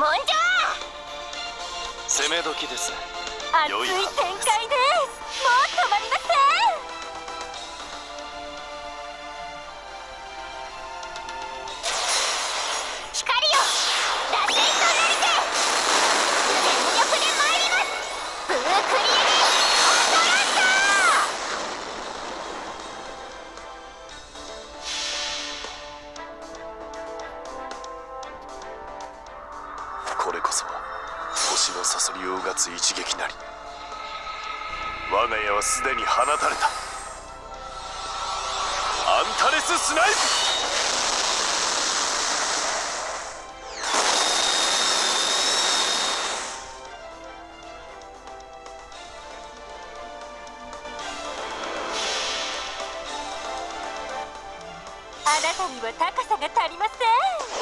もんじゃ攻め時です。熱い展開ですこそ星のサソリをうがつ一撃なり。我が家はすでに放たれた。アンタレススナイプ。あなたには高さが足りません。